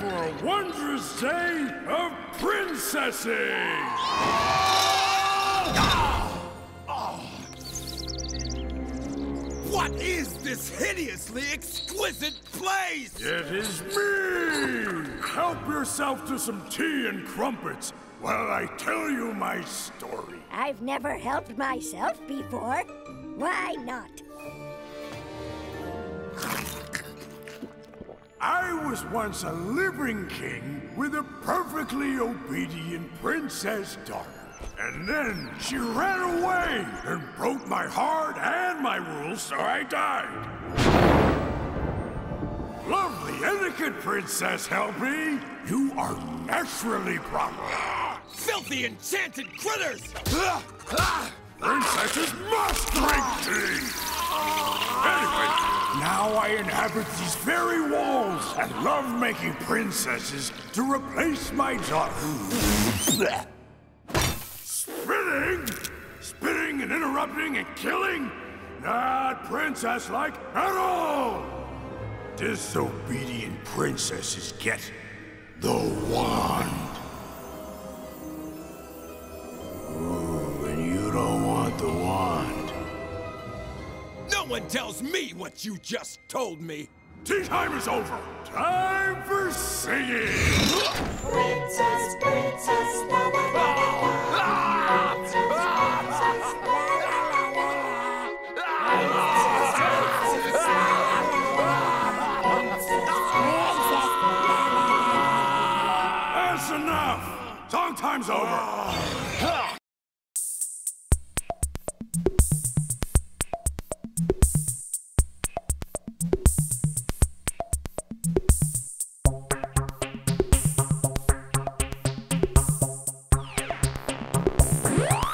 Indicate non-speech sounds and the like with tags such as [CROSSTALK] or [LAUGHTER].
for a wondrous day of princessing! What is this hideously exquisite place? It is me! Help yourself to some tea and crumpets while I tell you my story. I've never helped myself before. Why not? I was once a living king with a perfectly obedient princess daughter. And then she ran away and broke my heart and my rules, so I died. Lovely, etiquette princess, help me! You are naturally proper. Filthy enchanted critters! [LAUGHS] Princesses must drink tea! Now I inhabit these very walls and love making princesses to replace my daughter. Spitting? Spitting and interrupting and killing? Not princess-like at all! Disobedient princesses get the wand. One tells me what you just told me. Tea time is over. Time for singing. Princess, princess, la la la la la. Princess, princess, la la la la la. That's enough. Song time's over. Ah. Yeah.